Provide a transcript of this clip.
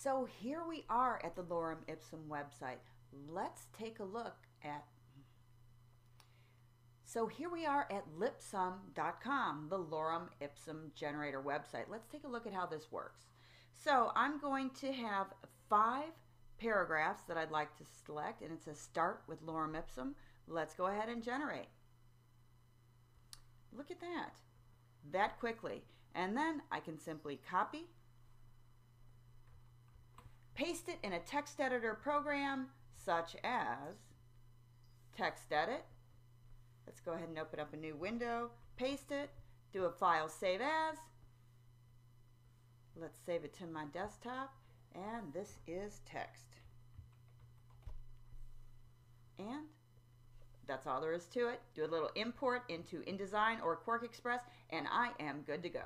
So here we are at the Lorem Ipsum website. Let's take a look at so here we are at lipsum.com, the Lorem Ipsum generator website. Let's take a look at how this works. So I'm going to have five paragraphs that I'd like to select, and it says start with Lorem Ipsum. Let's go ahead and generate. Look at that, that quickly. And then I can simply copy, paste it in a text editor program such as TextEdit. Let's go ahead and open up a new window, paste it, do a file save as. Let's save it to my desktop, and this is text. And that's all there is to it. Do a little import into InDesign or QuarkXPress, and I am good to go.